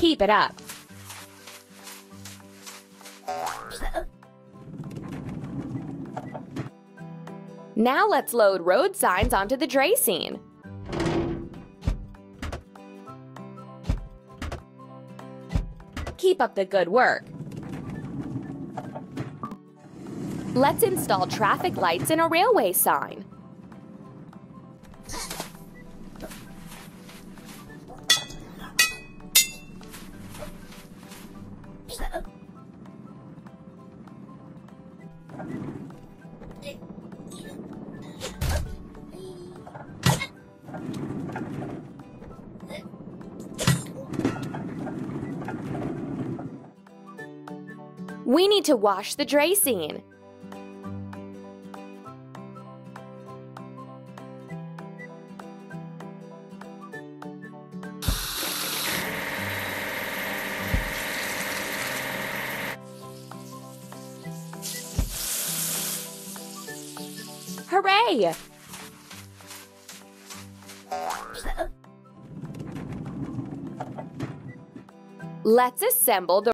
Keep it up. Now let's load road signs onto the Dracene. Keep up the good work. Let's install traffic lights and a railway sign. We need to wash the Dracene. Hooray! Let's assemble the